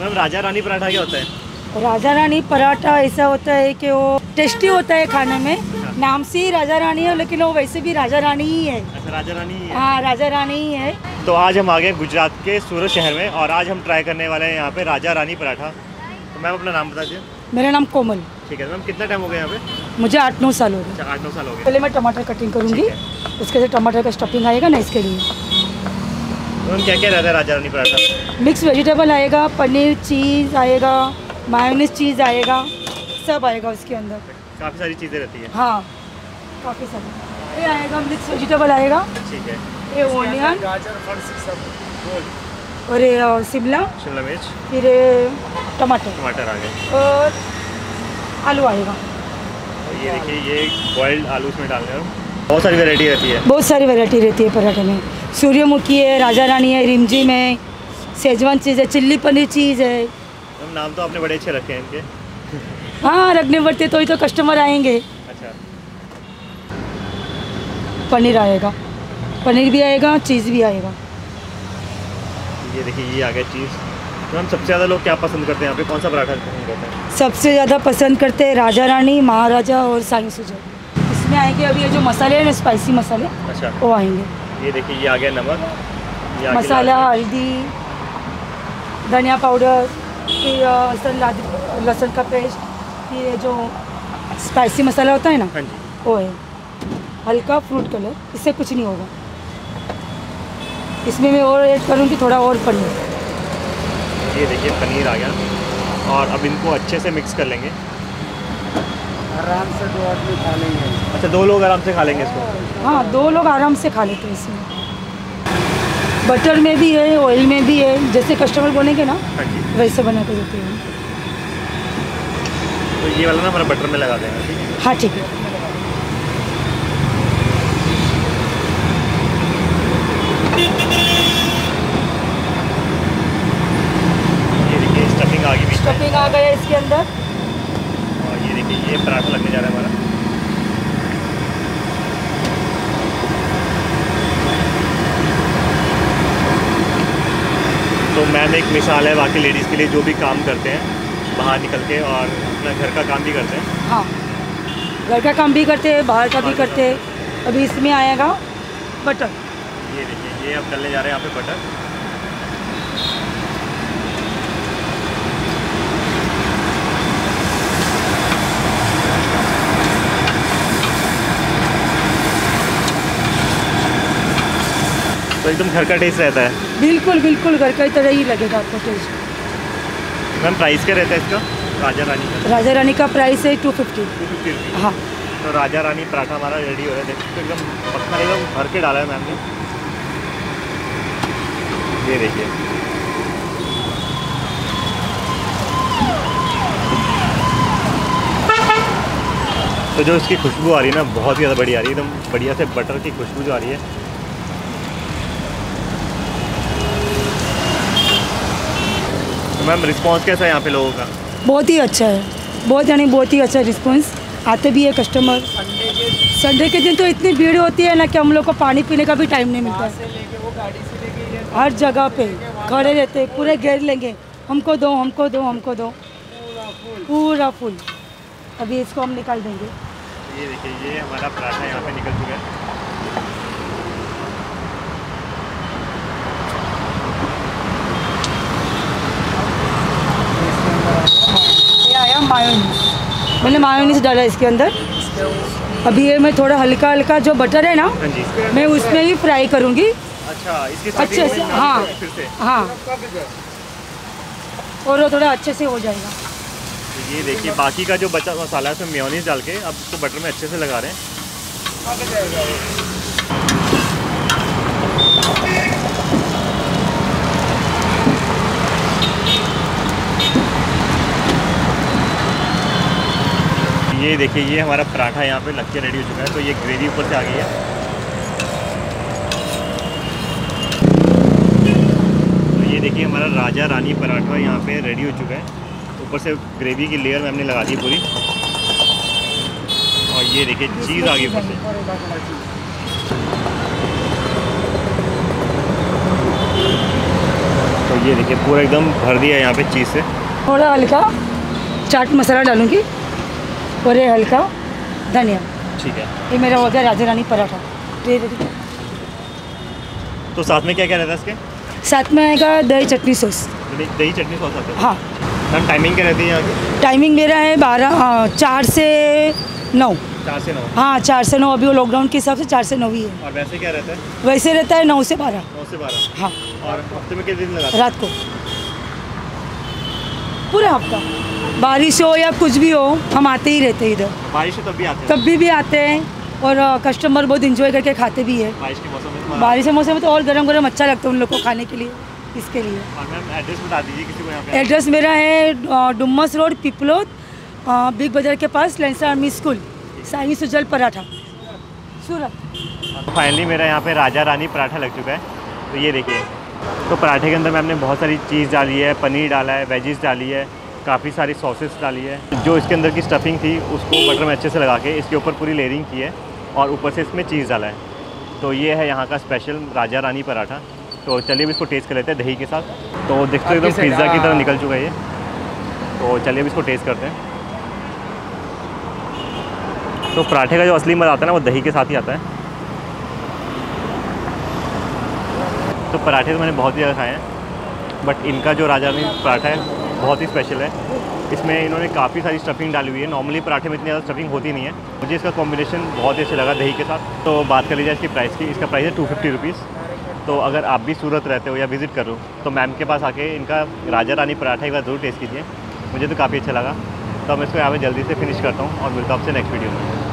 Ma'am Raja Rani paratha क्या होता है? राजा रानी पराठा ऐसा होता है कि वो टेस्टी होता है खाने में। नाम से ही राजा रानी है लेकिन वो वैसे भी राजा रानी ही है। अच्छा राजा रानी ही है। हाँ राजा रानी ही है। तो आज हम आ गए गुजरात के सूरत शहर में और आज हम ट्राई करने वाले हैं यहाँ पे राजा रानी पराठा। तो मैम अपना नाम बता दीजिए मेरा नाम कोमल। ठीक है मैम कितना टाइम हो गया यहाँ पे? मुझे आठ नौ साल हो गए। अच्छा आठ नौ साल हो गए। पहले मैं टमाटर कटिंग करूँगी उसके बाद टमाटर का स्टफिंग आएगा ना इसके लिए। मैम क्या क्या रहता है राजा रानी पराठा? मिक्स वेजिटेबल आएगा पनीर चीज़ आएगा मायोनीज चीज़ आएगा सब आएगा उसके अंदर। काफ़ी सारी चीज़ें रहती है। हाँ काफ़ी सारे। ये आएगा मिक्स वेजिटेबल आएगा। ठीक है। ये ओनियन और ये शिमला। शिमला मिर्च। फिर टमाटर। टमाटर आ गए। और आलू आएगा। ये देखिए ये बॉइल्ड आलू उसमें डाल रहे हो बहुत सारी वैरायटी रहती है। बहुत सारी वैरायटी रहती है पराठे में। सूर्यमुखी है राजा रानी है रिमझिम है सेजवान चीज़ है चिल्ली पनीर चीज़ है। नाम तो आपने बड़े अच्छे रखे हैं इनके। हाँ रखने पड़ते तो ही तो कस्टमर आएँगे। अच्छा। पनीर आएगा। पनीर भी आएगा चीज़ भी आएगा। ये देखिए ये आ गया चीज़। तो मैम सबसे ज़्यादा लोग क्या पसंद करते हैं यहाँ पे? कौन सा पराठा पसंद करते हैं? सबसे ज़्यादा पसंद करते हैं राजा रानी महाराजा और साई सुजय। इसमें आएँगे अभी ये जो मसाले हैं ना स्पाइसी मसाले अच्छा। वो आएँगे। ये देखिए ये आ गया नमक। मसाला हल्दी धनिया पाउडर फिर लहसुन लाद- लहसुन का पेस्ट फिर ये जो स्पाइसी मसाला होता है ना हाँ जी। वो है। हल्का फ्रूट कलर इससे कुछ नहीं होगा। इसमें मैं और ऐड करूँगी थोड़ा और पनीर। ये देखिए पनीर आ गया। और अब इनको अच्छे से मिक्स कर लेंगे। आराम से दो आदमी खा लेंगे। अच्छा दो लोग आराम से खा लेंगे इसको? हाँ दो लोग आराम से खा लेते हैं इसमें बटर में भी है ऑयल में भी है जैसे कस्टमर बोलेंगे ना हाँ वैसे बना के देते हैं। तो ये वाला ना हमारा बटर में लगा देंगे हाँ? ठीक है। स्टफिंग आ गई स्टफिंग आ गया इसके अंदर। देखिए ये पराठा लगने जा रहा है हमारा। तो मैम एक मिसाल है बाकी लेडीज़ के लिए जो भी काम करते हैं बाहर निकल के और अपना घर का काम भी करते हैं। हाँ। घर का काम भी करते हैं बाहर का भी करते हैं। अभी इसमें आएगा बटर ये देखिए ये अब डलने जा रहे हैं यहाँ पे बटर तो एकदम घर का टेस्ट रहता है। बिल्कुल बिल्कुल घर का तरह ही लगेगा आपको टेस्ट मैम प्राइस क्या रहता है इसका? राजा रानी का। राजा रानी का प्राइस है टू फिफ्टी टू फिफ्टी हाँ। तो राजा रानी पराठा हमारा रेडी हो रहा है। देखिए तो एकदम पक्का एकदम भर के डाला है मैम ने। ये देखिए। तो जो इसकी खुशबू आ रही है ना बहुत ही ज़्यादा बढ़िया आ रही है। एकदम बढ़िया से बटर की खुशबू जो आ रही है। मैम रिस्पांस कैसा है यहाँ पे लोगों का? बहुत ही अच्छा है। बहुत यानी बहुत ही अच्छा रिस्पॉन्स आते भी है कस्टमर संडे के दिन तो इतनी भीड़ होती है ना कि हम लोग को पानी पीने का भी टाइम नहीं मिलता है। हर जगह पे खड़े रहते हैं, पूरे घेर लेंगे। हमको दो हमको दो हमको दो। पूरा फुल पूरा फुल अभी इसको हम निकाल देंगे। ये देखिए ये हमारा पराठा यहाँ पे निकल चुका है ये आया मायोनीस मैंने मायोनीस डाला इसके अंदर। अभी ये मैं थोड़ा हल्का हल्का जो बटर है ना हाँ मैं उसमें ही फ्राई करूँगी। अच्छा अच्छे से हाँ हाँ और वो थोड़ा अच्छे से हो जाएगा। तो ये देखिए बाकी का जो बचा मसाला है उसमें मेयोनीज डाल के अब इसको बटर में अच्छे से लगा रहे हैं। ये देखिए ये हमारा पराठा यहाँ पे लग के रेडी हो चुका है तो ये ग्रेवी ऊपर से आ गई है। तो ये देखिए हमारा राजा रानी पराठा यहाँ पे रेडी हो चुका है। ऊपर से ग्रेवी की लेयर में हमने लगा दी पूरी। और ये देखिए चीज़ आ गई ऊपर से। तो तो ये देखिए पूरा एकदम भर दिया यहाँ पे चीज़ से। थोड़ा हल्का चाट मसाला डालूँगी। और ये हल्का धनिया। ठीक है। ये मेरा हो गया राजा रानी पराठा तो साथ में क्या क्या रहता है इसके? साथ में आएगा दही चटनी सॉस। दही चटनी सॉस आता है? हाँ। मैम टाइमिंग क्या रहती है यहाँ टाइमिंग मेरा है बारह चार से नौ। चार से नौ। हाँ चार से नौ। अभी वो लॉकडाउन के हिसाब से चार से नौ ही है। और वैसे क्या रहता है? वैसे रहता है नौ से बारह। नौ से बारह। हाँ। और हफ़्ते में कितने दिन रात को। पूरा हफ़्ता। बारिश हो या कुछ भी हो हम आते ही रहते हैं इधर। बारिश तब भी आते हैं? कभी भी आते हैं और कस्टमर बहुत इंजॉय करके खाते भी है। बारिश के मौसम में बारिश के मौसम में तो और गरम गरम अच्छा लगता है उन लोग को खाने के लिए इसके लिए। एड्रेस बता दीजिए किसी को यहाँ पे एड्रेस मेरा है डुमस रोड पिपलोद बिग बाज़ार के पास lancer army school Sai Sujal paratha Surat. Finally मेरा यहाँ पे राजा रानी पराठा लग चुका है। तो ये देखिए। तो पराठे के अंदर मैंने बहुत सारी चीज़ डाली है पनीर डाला है वेजिस डाली है काफ़ी सारी सॉसेस डाली है। जो इसके अंदर की स्टफिंग थी उसको बटर में अच्छे से लगा के इसके ऊपर पूरी लेयरिंग की है और ऊपर से इसमें चीज़ डाला है। तो ये है यहाँ का स्पेशल राजा रानी पराठा। तो चलिए अब इसको टेस्ट कर लेते हैं दही के साथ। तो देखते हो एकदम पिज़्ज़ा की। तरह निकल चुका है ये। तो चलिए अब इसको टेस्ट करते हैं। तो पराठे का जो असली मज़ा आता है ना वो दही के साथ ही आता है। तो पराठे तो मैंने बहुत ही ज़्यादा खाए हैं बट इनका जो राजा रानी पराठा है, बहुत ही स्पेशल है। इसमें इन्होंने काफ़ी सारी स्टफिंग डाली हुई है। नॉर्मली पराठे में इतनी ज़्यादा स्टफिंग होती नहीं है। मुझे इसका कॉम्बिनेशन बहुत ही अच्छा लगा दही के साथ। तो बात कर लीजिए इसकी प्राइस की। इसका प्राइस है टू फिफ्टी रुपीज़ तो अगर आप भी सूरत रहते हो या विज़िट करो तो मैम के पास आके इनका राजा रानी पराठा एक बार ज़रूर टेस्ट कीजिए। मुझे तो काफ़ी अच्छा लगा। तो मैं इसको यहाँ पर जल्दी से फिनिश करता हूँ और मिलता हूँ आपसे नेक्स्ट वीडियो में।